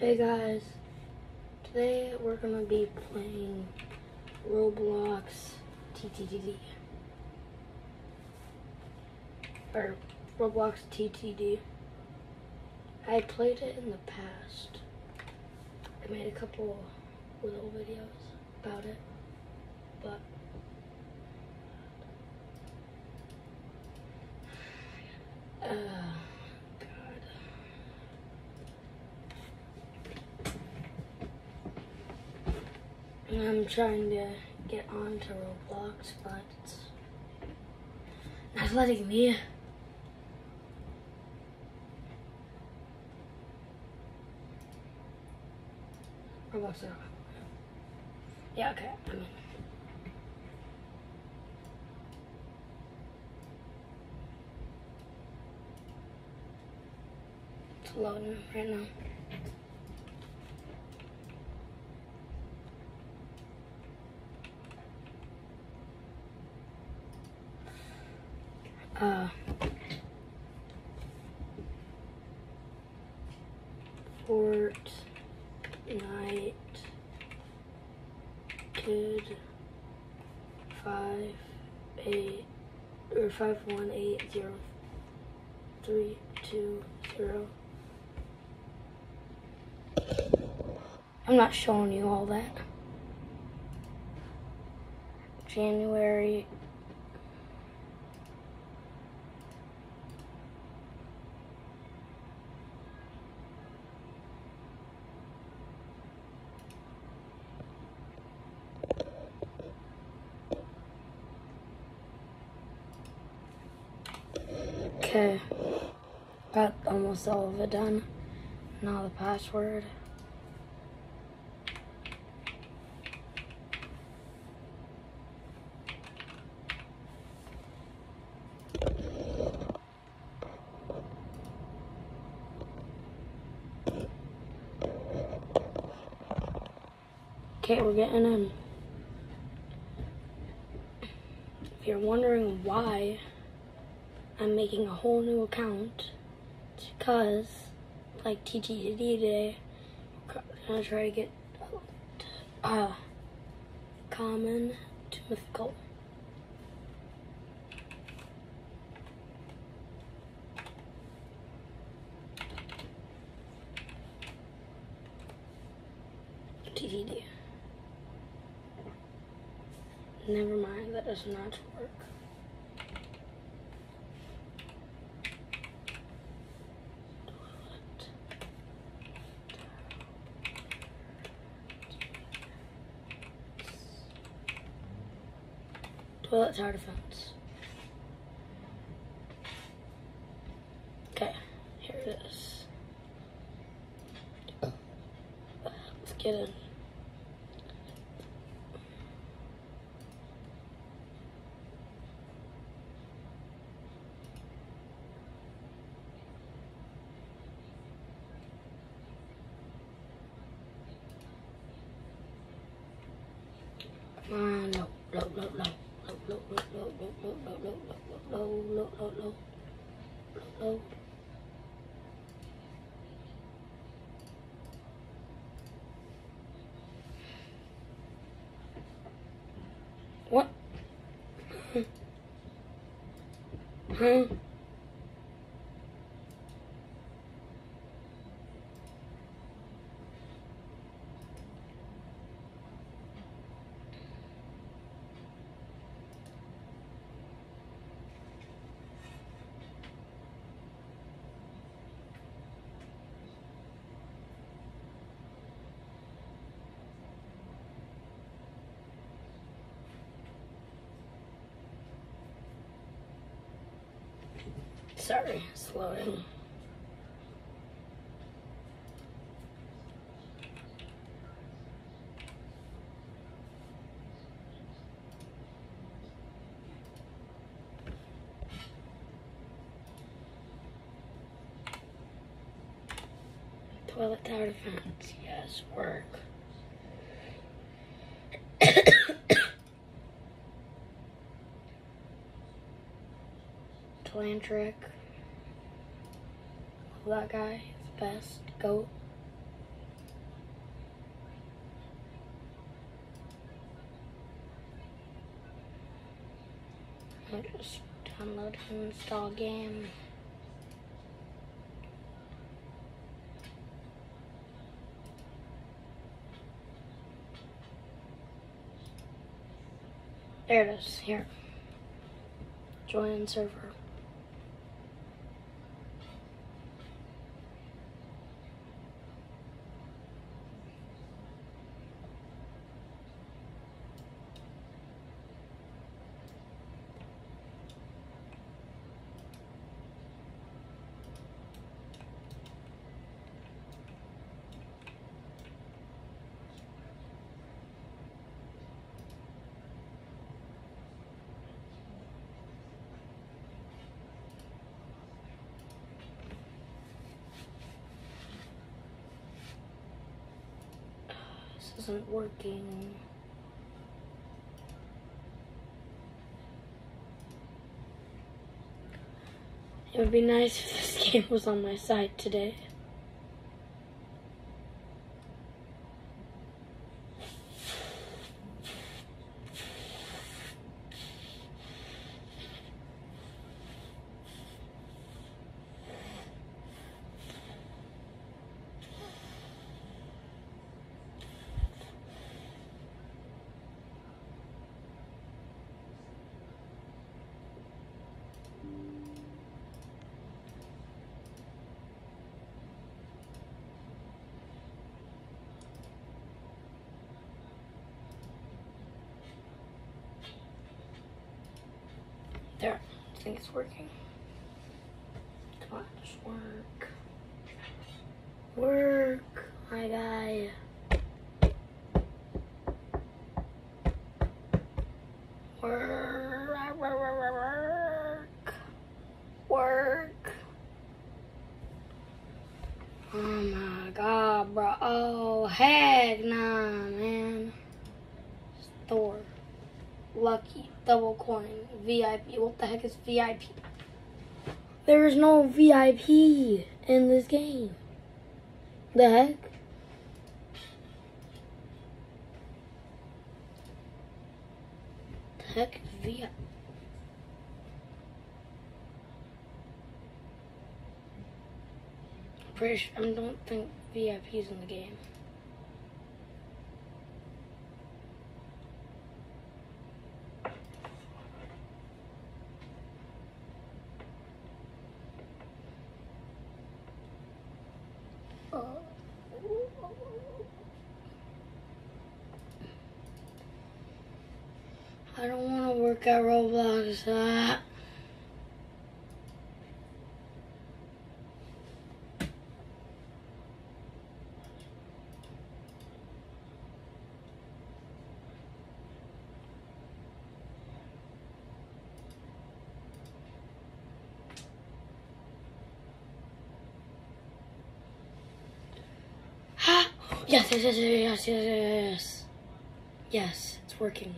Hey guys, today we're gonna be playing Roblox TTD. Or Roblox TTD. I played it in the past. I made a couple little videos about it, but uh, God. I'm trying to get onto Roblox, but it's not letting me. Roblox. Yeah, okay. I'm in. It's loading right now. Uh, Fortnite kid five eight or five one eight zero three two zero. I'm not showing you all that. January Okay. Got almost all of it done. Now the password. Okay, we're getting in. If you're wondering why I'm making a whole new account, because, like TTD today, I'm gonna try to get uh, common to mythical. TTD. Never mind, that is not his artifacts. Okay, here it is. Let's get in. Uh, no, no, no, no. đâu đâu đâu đâu đâu đâu đâu đâu đâu đâu đâu đâu Toilet tower defense, yes, work. Talantric that guy the best goat. I just download and install game. There it is, here. Join server. Working. It would be nice if this game was on my side today. There, I think it's working. Come on, just work. Work, my guy. Work, work, work. Oh my god, bro. Oh, heck nah, man. Thor. Lucky. Double coin. VIP. What the heck is VIP? There is no VIP in this game. The heck? The heck is VIP? I'm pretty sure, I don't think VIP is in the game. I don't at Roblox. Uh, Yes, yes, yes, yes, yes, yes, yes. Yes, it's working.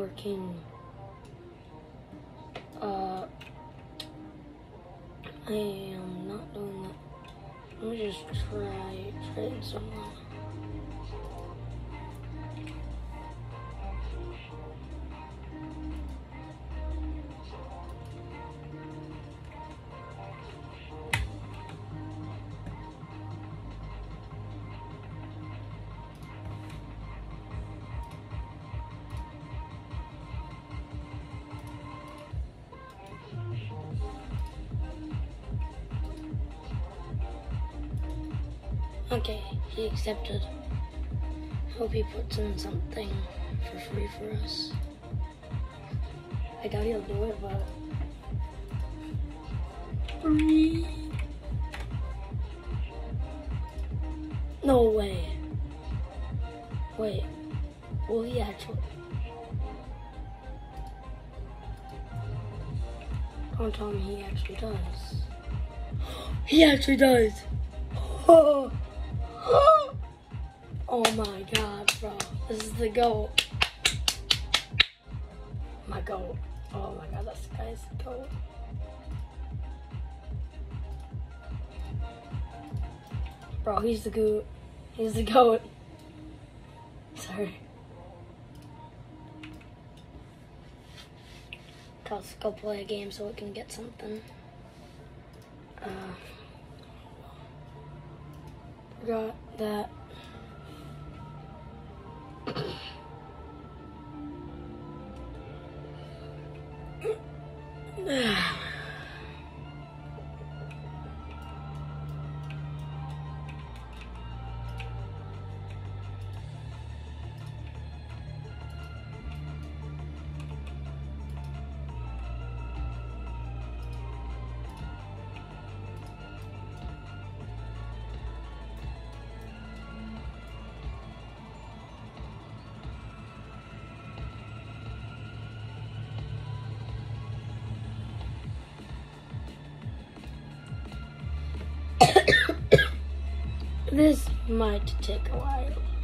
Working. Uh, I am not doing that. Let me just try, it somehow. He accepted. Hope he puts in something for free for us. I doubt he'll do it, but free. No way. Wait, will he actually? Don't tell me he actually does. He actually does. Oh. Oh my god, bro. This is the goat. My goat. Oh my god, this guy's goat. Bro, he's the goat. He's the goat. sorry. Let's go play a game so we can get something. Uh, forgot that. Take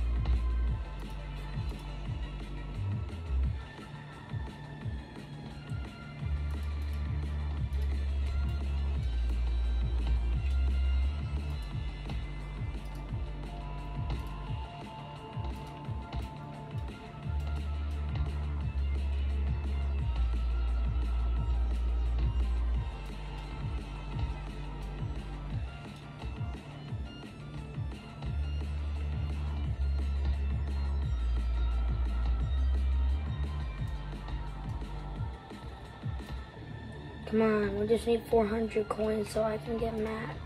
Come on, we just need 400 coins so I can get Mac.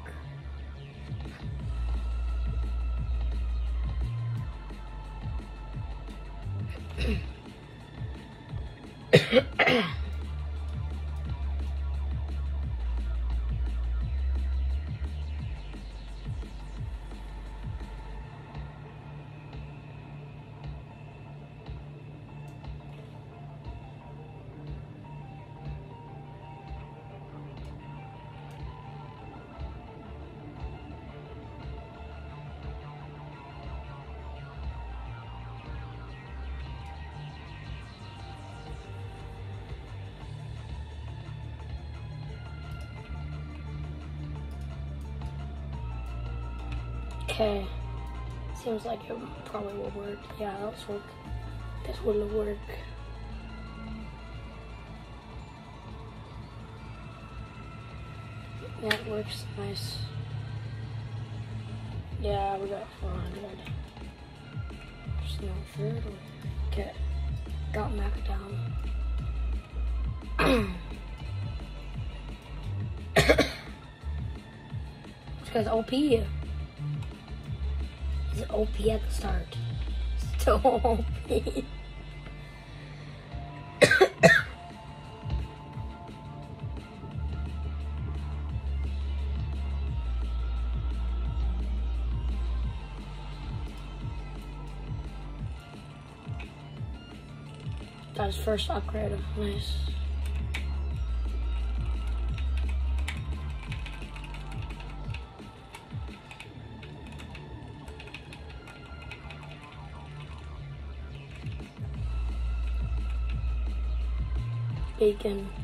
Seems like it probably will work. Yeah, that's work. This will work. Yeah, it works nice. Yeah, we got 400. There's no food. Okay. Got Mac down. guy's OP. OP at the start. Still OP. Got his first upgrade. of Nice. Bacon.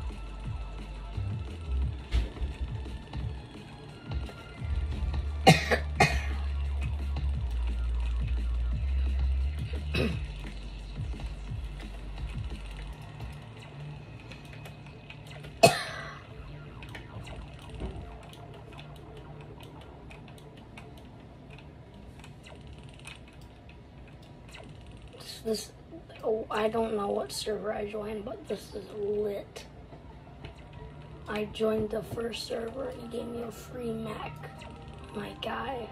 Joined, but this is lit. I joined the first server and he gave me a free Mac. My guy.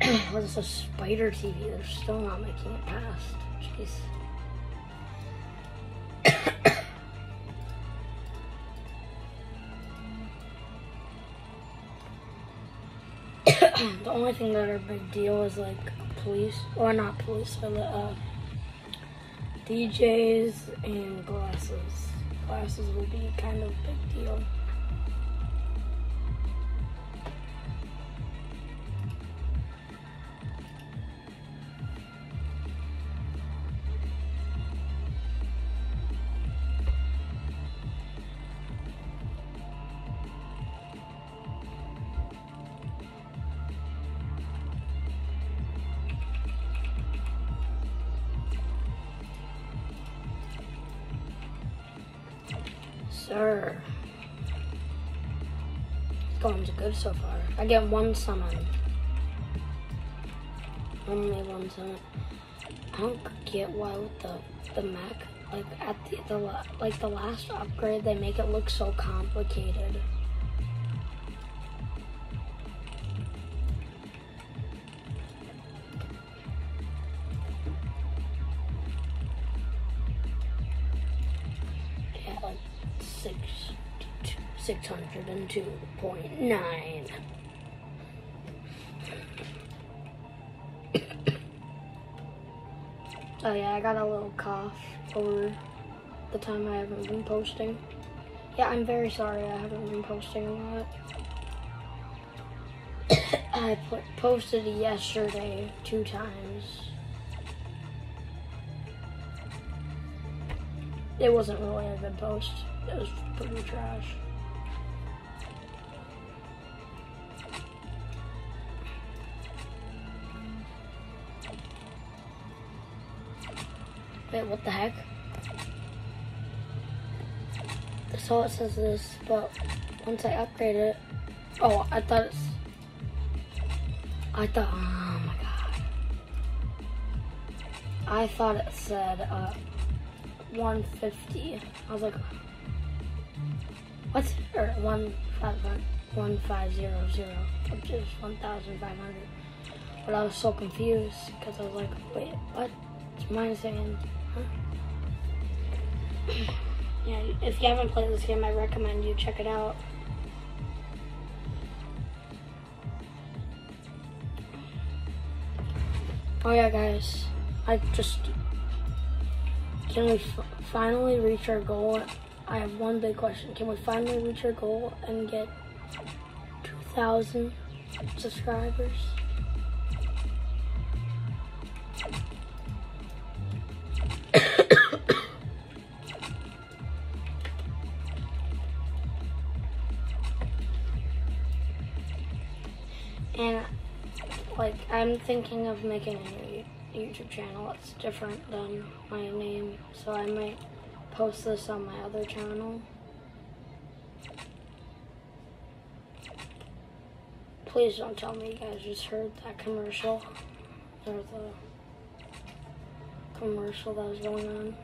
What is a spider TV? They're still not making it past. Jeez. The only thing that are a big deal is like police, or not police, but uh, DJs and glasses. Glasses will be kind of big deal. Sir. It's going good so far. I get one summon. Only one summon. I don't get why with the the mech, like at the, the like the last upgrade, they make it look so complicated. Two point nine. oh yeah, I got a little cough over the time I haven't been posting. Yeah, I'm very sorry I haven't been posting a lot. I posted yesterday two times. It wasn't really a good post. It was pretty trash. Wait, what the heck? So it says this, but once I upgrade it, oh, I thought it's, I thought, oh my god. I thought it said uh, 150. I was like, what's, or 1500, which is 1,500. But I was so confused because I was like, wait, what? It's Mine yeah, if you haven't played this game, I recommend you check it out. Oh yeah, guys, I just can we finally reach our goal? I have one big question: Can we finally reach our goal and get 2,000 subscribers? I'm thinking of making a YouTube channel that's different than my name, so I might post this on my other channel. Please don't tell me you guys just heard that commercial or the commercial that was going on.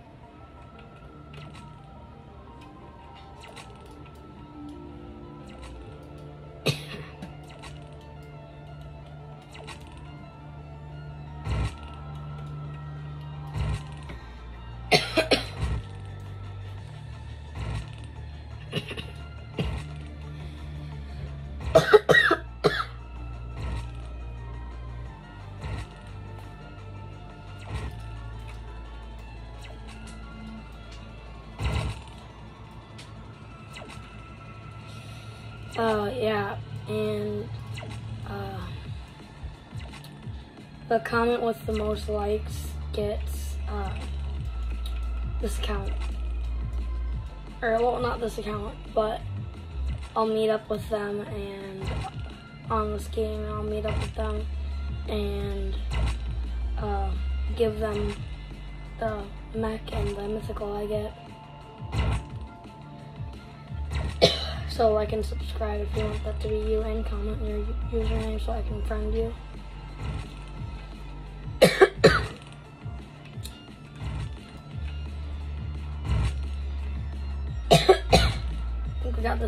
The comment with the most likes gets uh, this account. Or, well, not this account, but I'll meet up with them and on this game, I'll meet up with them and uh, give them the mech and the mythical I get. So like and subscribe if you want that to be you and comment your username so I can friend you.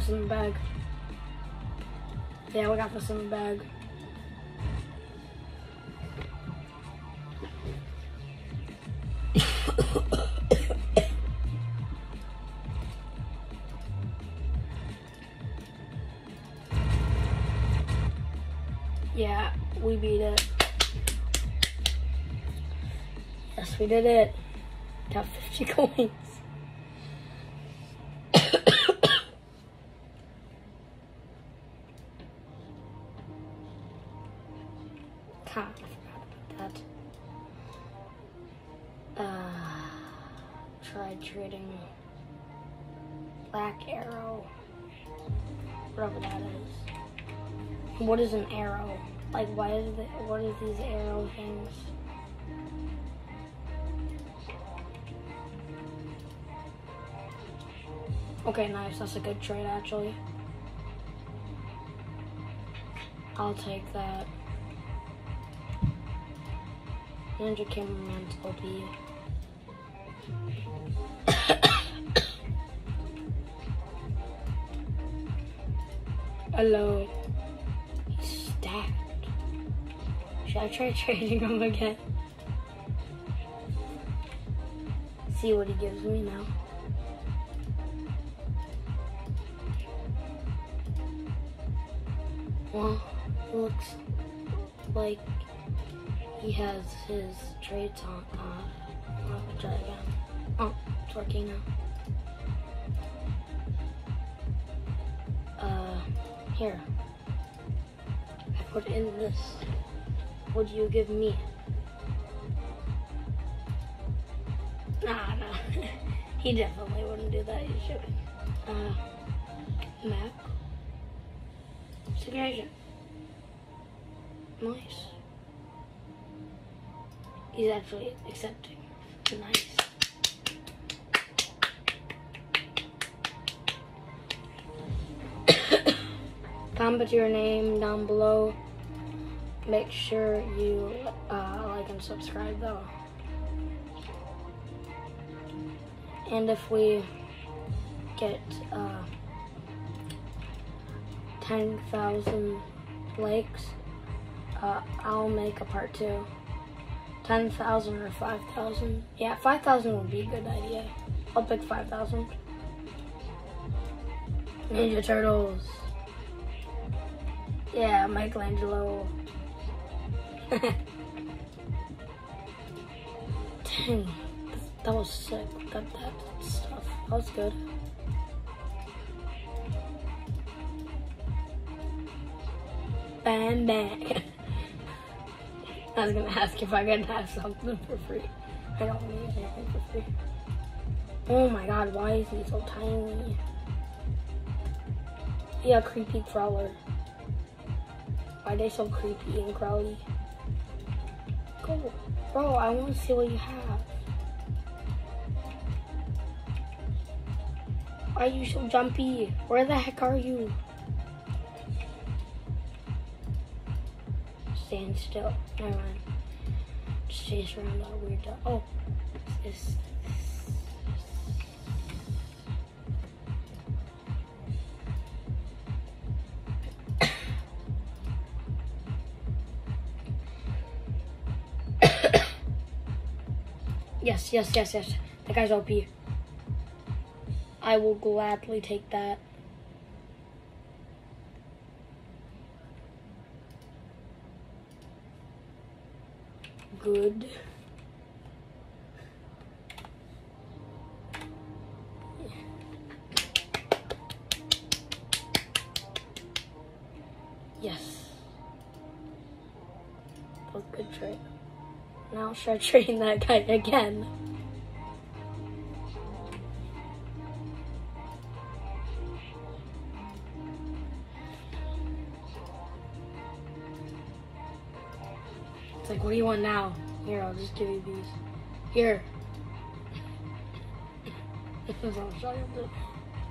The bag. Yeah, we got the bag. Yeah, we beat it. Yes, we did it. Got 50 coins. Uh, trading Black Arrow. Whatever that is. What is an arrow? Like, why is it? What is these arrow things? Okay, nice. That's a good trade, actually. I'll take that. Ninja Cameraman's OP. Hello. He's stacked. Should I try trading him again? See what he gives me now. Well, looks like he has his trades on. Uh, I'll try again. Oh, it's working now. Here. I put in this. Do you give me? Nah, nah. he definitely wouldn't do that. You should. Uh, map. Segregation. Nice. He's actually accepting. Comment your name down below. Make sure you uh, like and subscribe though. And if we get uh, 10,000 likes, uh, I'll make a part two. 10,000 or 5,000. Yeah, 5,000 would be a good idea. I'll pick 5,000. Ninja Turtles. Yeah, Michelangelo. Dang, that was sick. That, that stuff. That was good. Bam, bam. I was gonna ask if I could have something for free. I don't need anything for free. Oh my god, why is he so tiny? Yeah, creepy crawler. Why are they so creepy and crawly? Go, bro, I wanna see what you have. Why are you so jumpy? Where the heck are you? stand still. Never mind. Just chase around that weird. Oh, this. Yes, yes, yes, yes. That guy's OP. I will gladly take that. good. Start trading that guy again. It's like, what do you want now? Here, I'll just give you these. Here.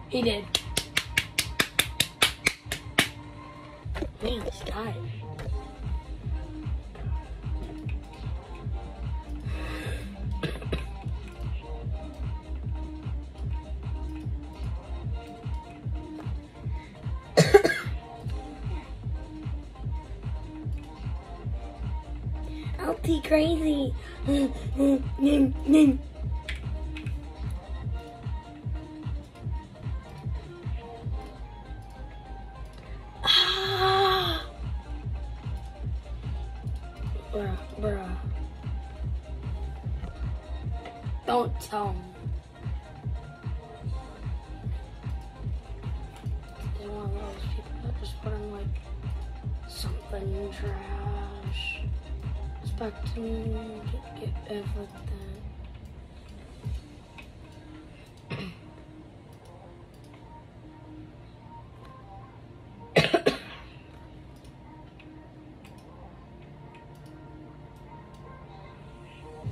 he did. Man, this guy. Ah.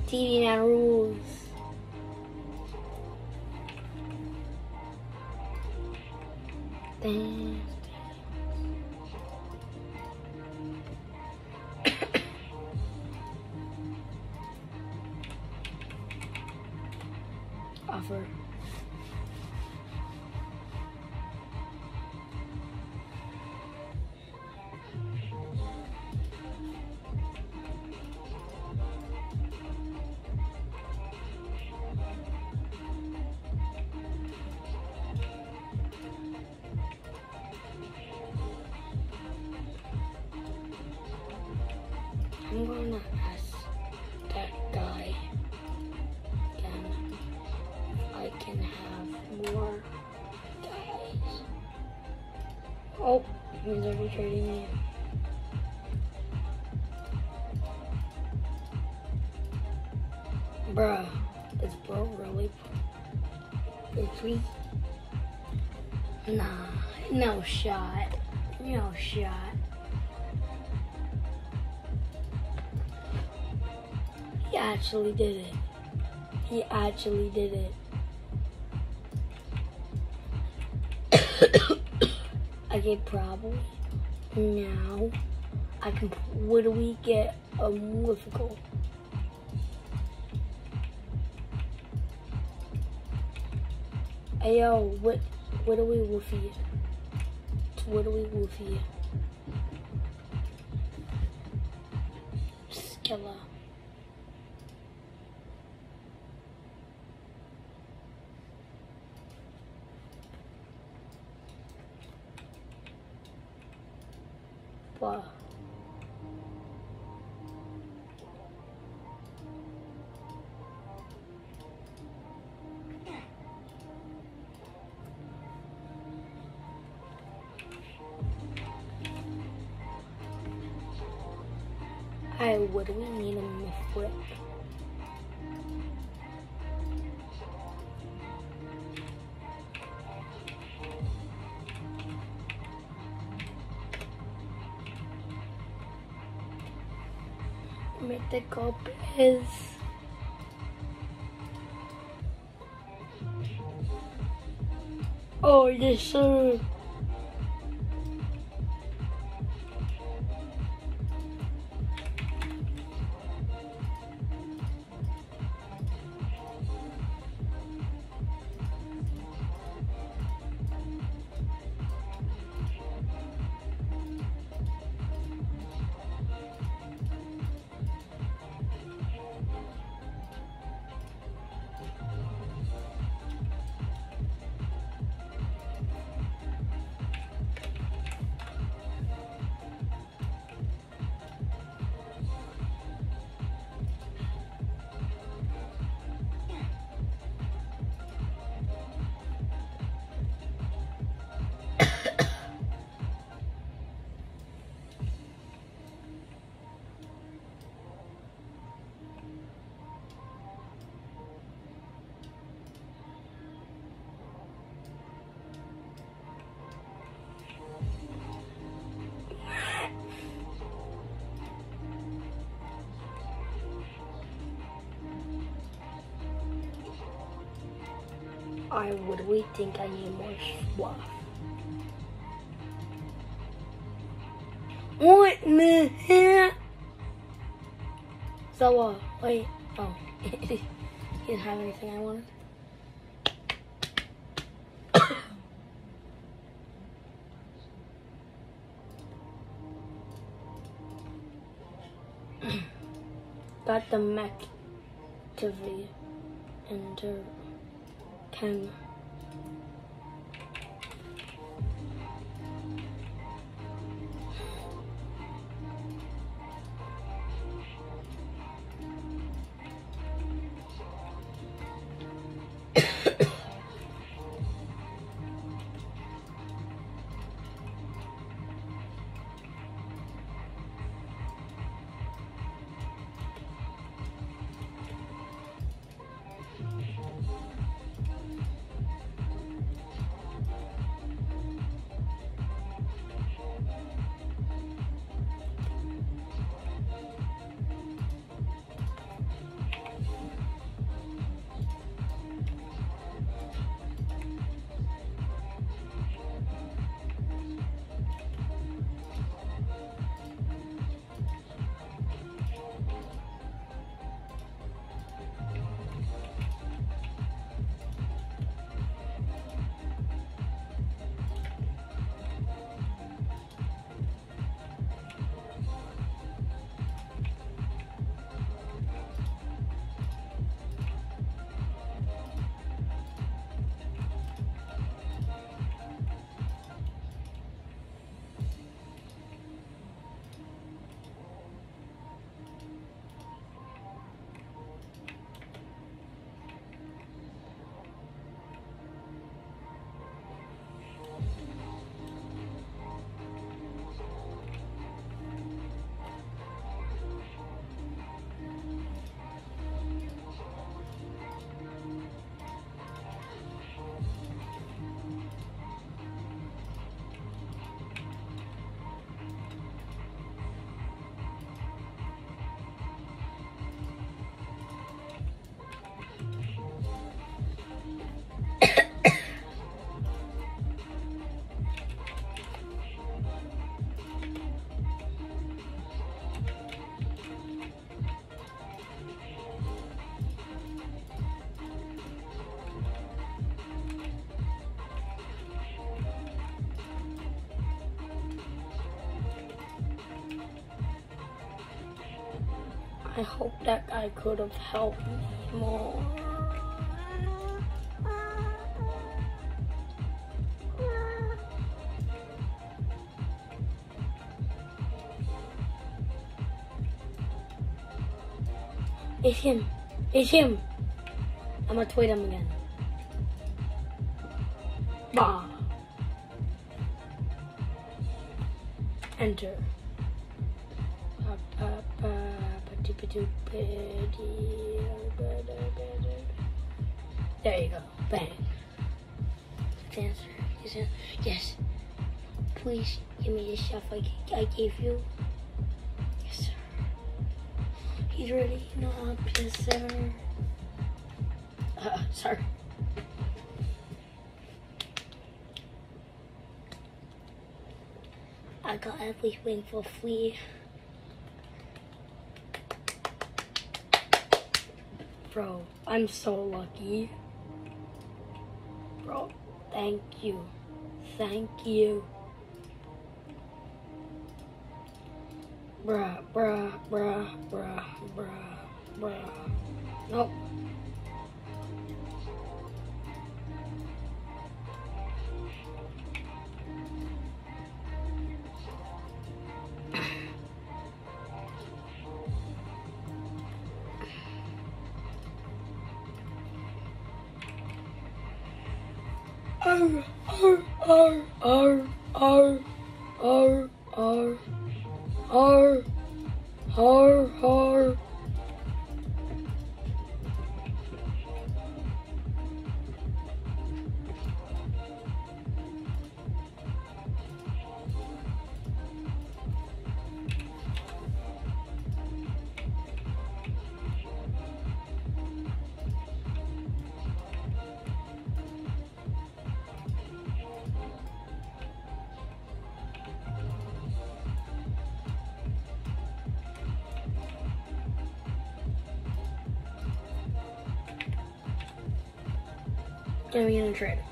TV now rules. He's already trading me. Bruh, is bro really free? Nah, no shot. No shot. He actually did it. He actually did it. Get probably now. I can. We get? A mythical. Hey yo, what? What do we woofy? What do we woofy? Would we need a flip. Mythical Biz. Oh, yes, sir. I would we think I need more swap. What the heck? So, uh, wait, oh, he didn't have anything I wanted. Got the mech activity enter 看。I hope that guy could have helped me more. It's him. It's him. I'm gonna tweet him again. Bah. Enter. There you go. Bang. Answer. Yes. yes. Please give me the stuff I, I gave you. Yes, sir. He's ready. No, yes, sir. Uh, sorry. I got everything for free. So lucky. Bro, thank you. Thank you. Bruh, bruh, bruh, bruh, bruh, bruh. Nope. Arr, arr, arr, arr, arr, arr, arr, arr, arr, arr. going on a trip.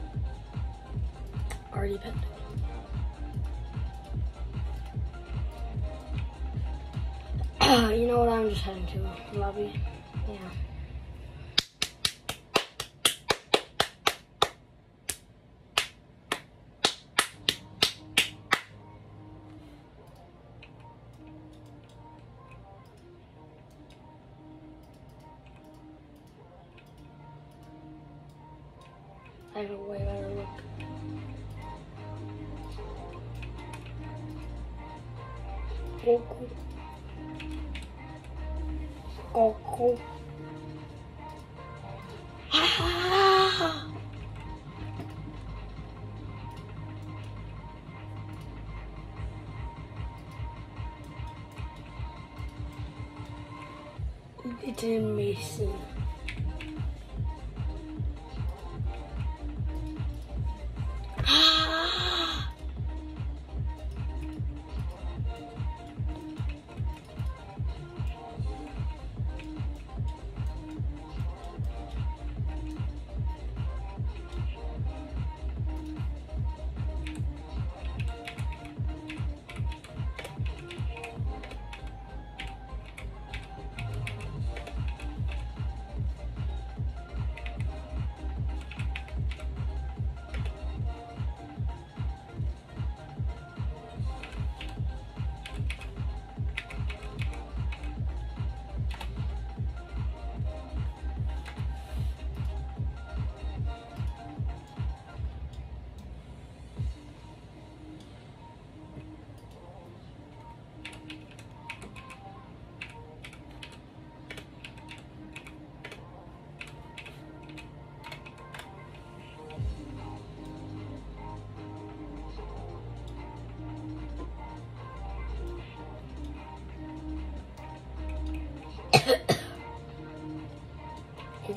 it didn't make sense.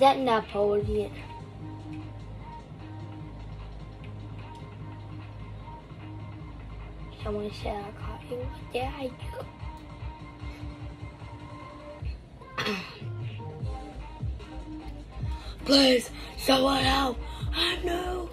That Napoleon? Someone said I caught you. What did I do? Please, someone help! I know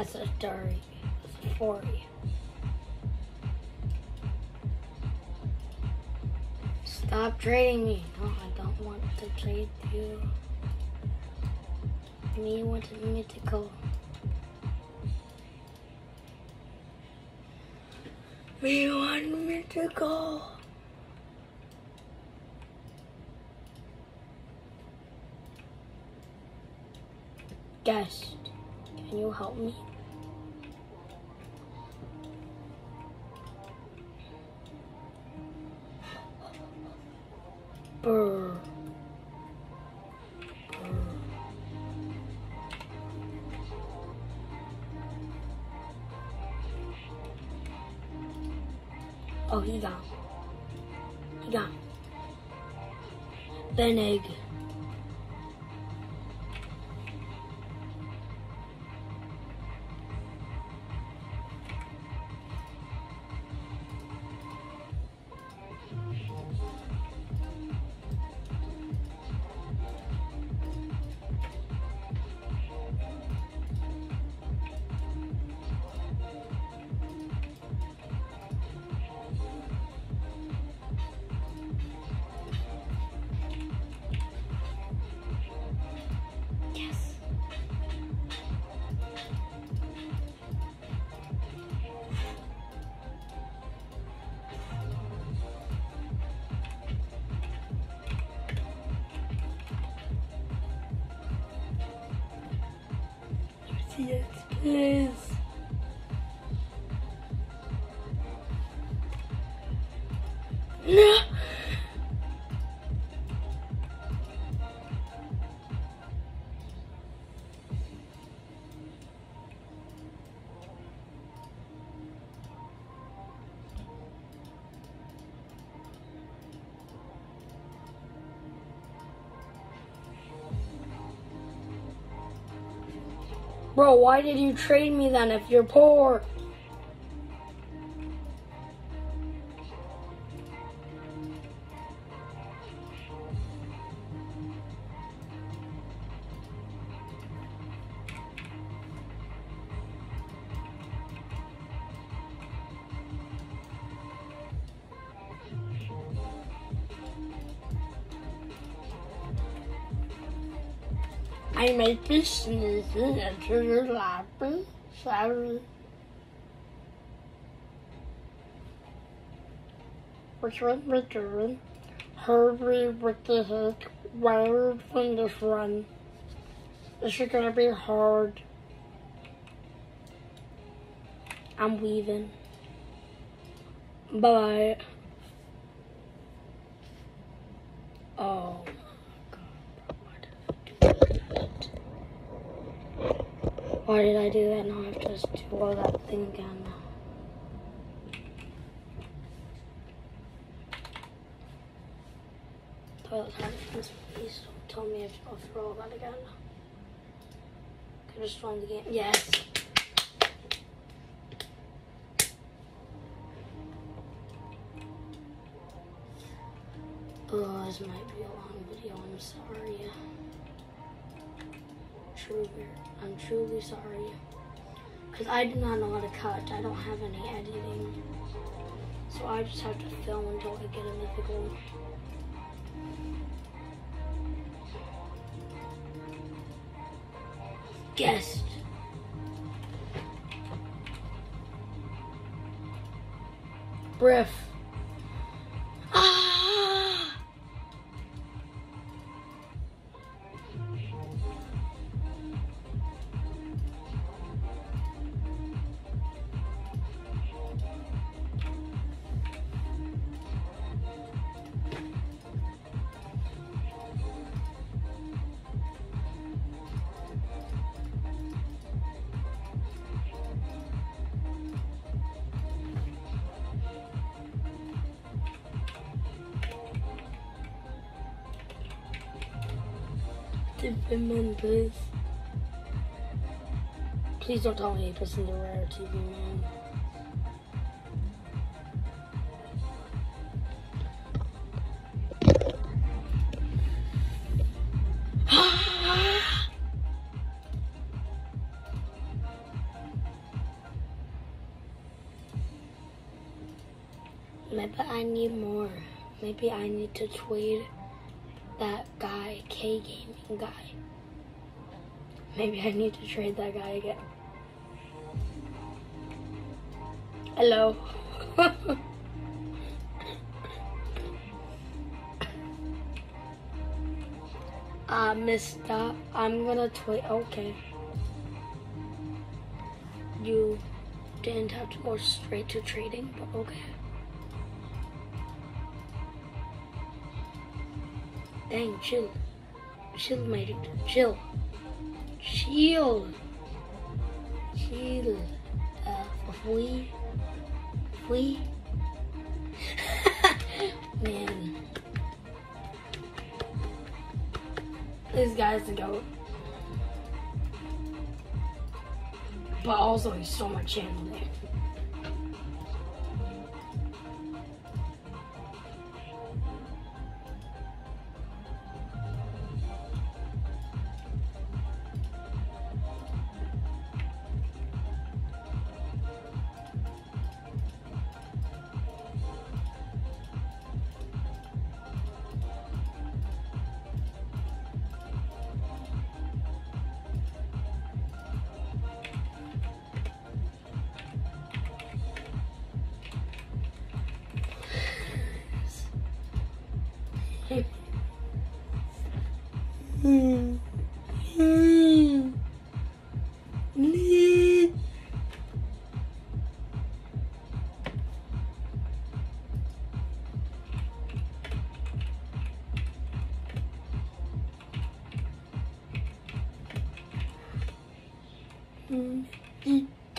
That's a story. A story. Stop trading me. No, I don't want to trade you. Me want a mythical. Me want to mythical. Guest, can you help me? Oh, he got. He got. Beneg. Yes. Why did you trade me then if you're poor? I might be sneezing into your lap. Sorry. Which one we doing? Hurry with the heck. Wild from this run. This is gonna be hard. I'm weaving. Bye. Oh. Why did I do that? Now I have to just do all that thing again. Toilet please don't tell me if I'll throw all that again. Could have won the game. Yes. Oh, this might be a long video. I'm sorry. Truly, I'm truly sorry. Because I do not know how to cut. I don't have any editing. So I just have to film until I get a mythical. Guest. Briff. Please don't tell me he puts in the rare TV, man. Maybe I need more. Maybe I need to trade that guy, K Gaming guy. Maybe I need to trade that guy again. Hello. uh, Mister, I'm gonna tweet. Okay. You didn't have to go straight to trading, but okay. Dang, chill. Chill, my dude. Chill. Chill. Chill. Uh, we. We. Man. This guy's a goat. But also, he's so much channel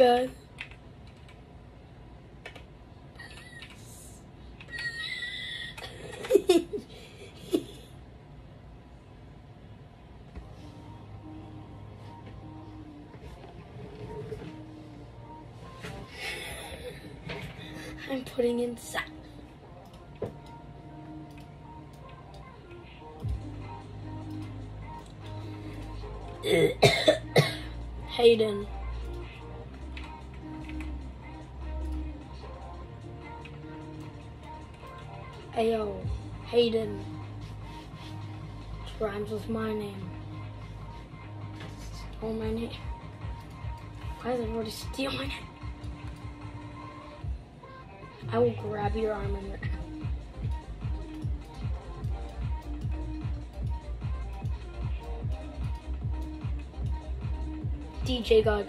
I'm putting in sa- Hayden. Ayo, Hayden. Which rhymes with my name. Steal my name. Why is everybody steal my name? I will grab your arm and DJ God.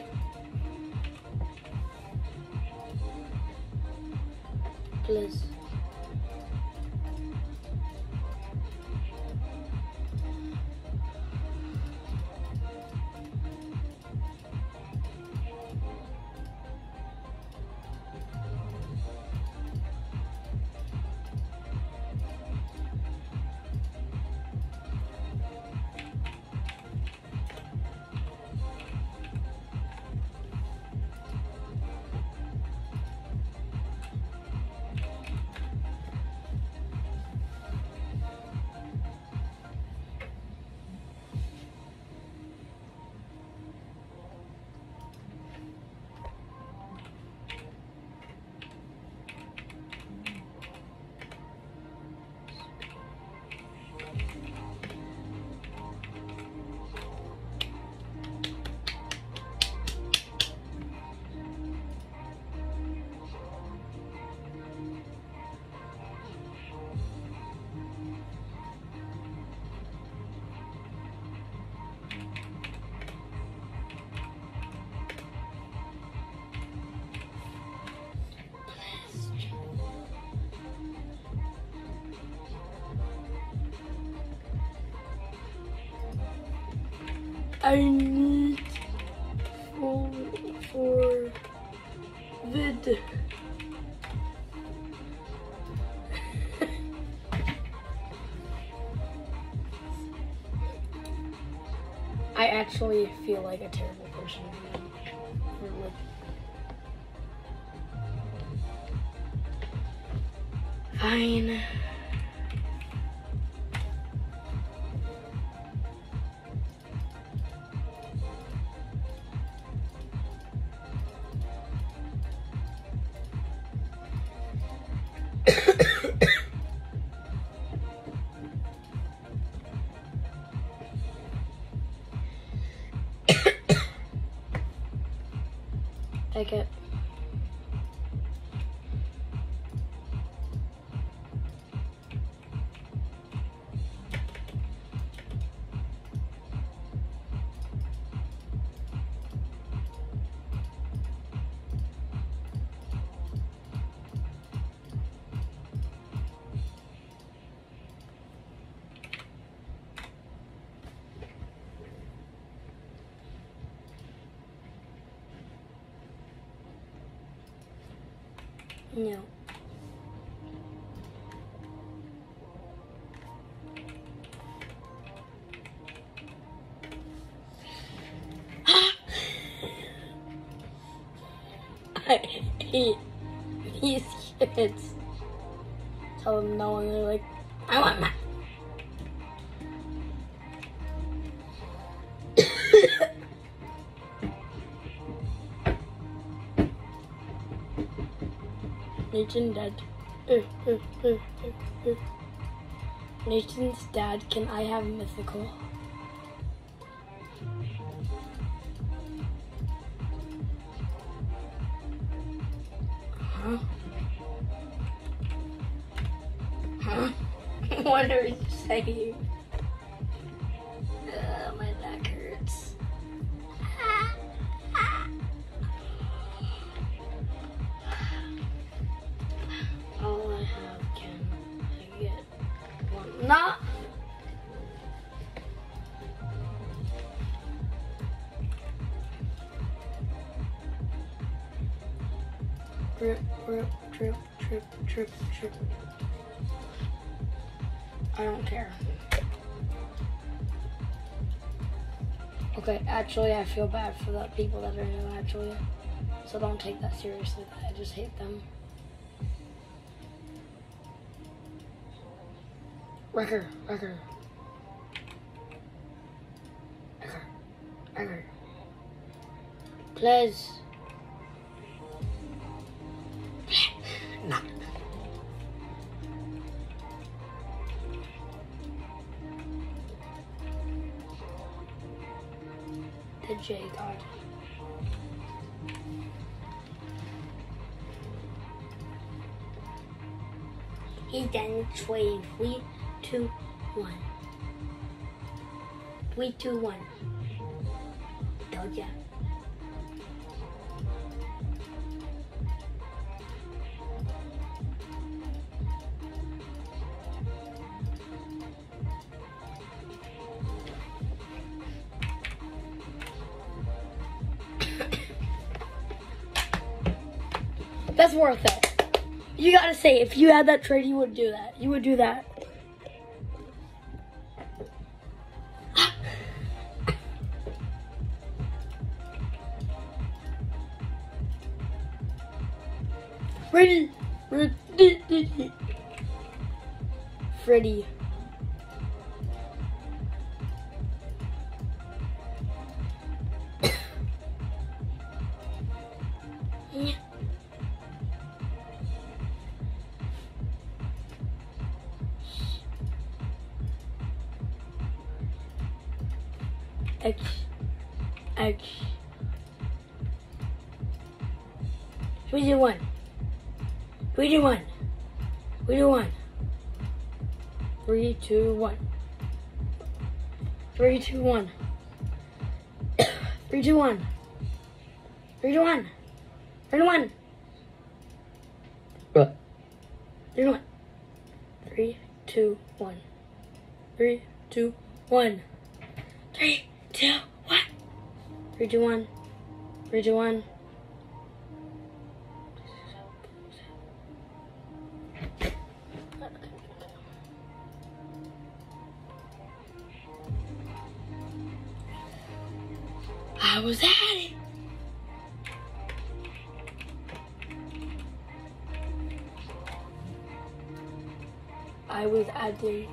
Please. I need for for vid. I actually feel like a terrible No. I hate these kids. Tell them no, and they're like, I want my. Nathan dead. Nathan's dad, can I have mythical? Huh? Huh? what are you saying? Actually, I feel bad for the people that are new, actually. So don't take that seriously. I just hate them. Wrecker, wrecker. Wrecker, wrecker. Please. Jay. He then traded Three, two, one. Three, two, one. 1. Worth it. You gotta say, if you had that trade, you would do that. You would do that. Two one. Three two one. Three two one. Three two one. Three two one. Three two one. What? Three two one. Three two one. Three two one. Three two one. Three two one. Three two one. Was at it. I was at the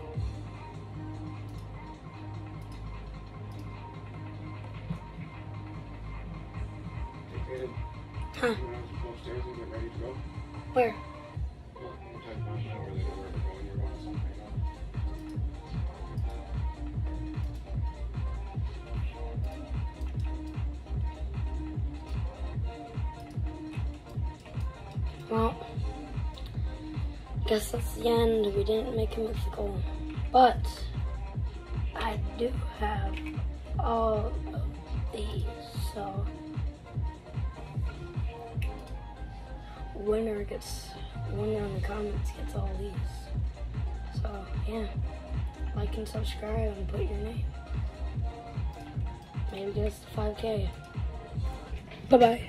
A mythical. But I do have all of these, so winner gets winner in the comments gets all these. So yeah. Like and subscribe and put your name. Maybe get us to 5k. Bye bye.